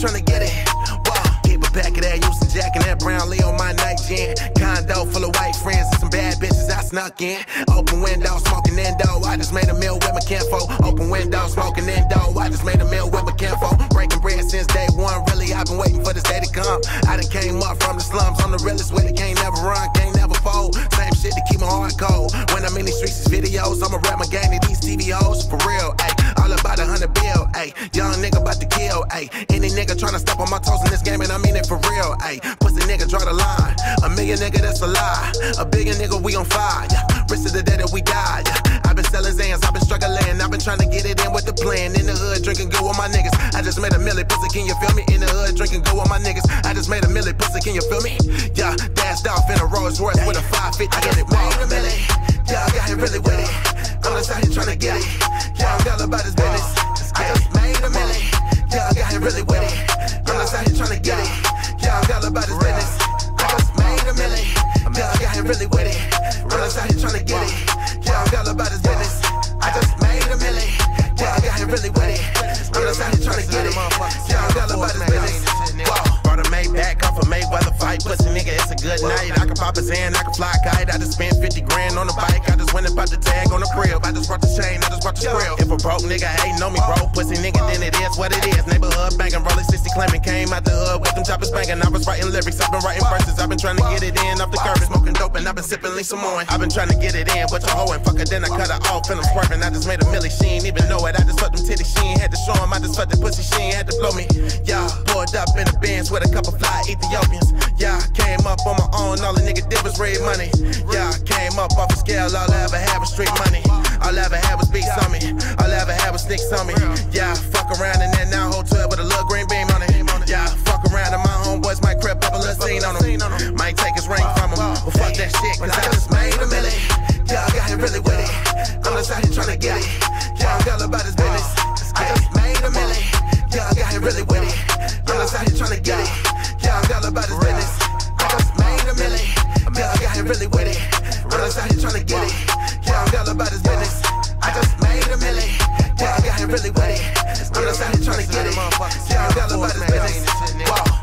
trying to get it. Whoa. Keep a pack of that Houston Jack and that Brown Lee on my night gin. Condo full of white friends and some bad bitches I snuck in. Open window, smoking indo. I just made a meal with my kinfo. Open window, smoking indo. I just made a meal with my kinfo. Breaking bread since day one. Really, I've been waiting for this day to come. I done came up from the slums. I'm the realest with it. Can't never run, can't never fold. Same shit to keep my heart cold. When I'm in these kill. Ayy, any nigga tryna step on my toes in this game, and I mean it for real. Ayy, pussy nigga draw the line. A million nigga that's a lie. A bigger nigga we on fire. Rest of the day that we die. I've been selling Zans, I've been struggling. I've been trying to get it in with the plan. In the hood, drinking good with my niggas. I just made a milli, pussy, can you feel me? In the hood, drinking good with my niggas. I just made a milli, pussy, can you feel me? Yeah, dashed off in a Rolls Royce with a 550 in it. Made a milli. Really with it. I'm out here trying to get it. Yeah, I'm all about his business. I just made a milli. Yeah, I got him really with it. I'm out here trying to get it. Yeah, I'm all about his business. Whoa. Brought a Maybach off a Mayweather fight. Pussy nigga, it's a good night. I can pop his hand, I can fly kite. I just spent 50 grand on a bike. Just bought the tag on the crib. I just brought the chain, I just brought the grill. If a broke nigga hating on me, bro, pussy nigga, then it is what it is. Neighborhood banging, rolling 60 claiming. Came out the hood with them choppers banging. I was writing lyrics, I've been writing verses. I've been trying to get it in off the curb. Smoking dope and I've been sipping Lisa Moine. I've been trying to get it in, but your hoe ain't fuck her, then I cut her off and I'm swerving. I just made a milli, she ain't even know it. I just fucked them titties, she ain't had to show 'em. I just fucked the pussy, she ain't had to blow me. Yeah, pulled up in a Benz with a couple fly Ethiopians. Yeah, came up on my own, all the nigga did was raise money. Yeah, came up off a scale, all I ever had was straight money. All I ever had was beats on me. All I ever had was sticks on me. Yeah, fuck around in that now hotel with a little green beam on it. Yeah, fuck around and my homeboys might crib up a little scene on them. Might take his ring from him, but fuck that shit, cause I just made a milli. Yeah, I got him really with it. I'm just out here trying to get it. Yeah, I'm all about his business. I just made a milli. Yeah, I got him really with it. I'm just out here trying to get it. Yeah, I'm all about his business. I just made a milli. Yeah, I got him really with it. I'm just out here trying to get it. Yeah, I'm all about his business. I just made a million. Yeah, I got him really with it. I'm out here trying to get it. Yeah, I'm all about his business. Wow.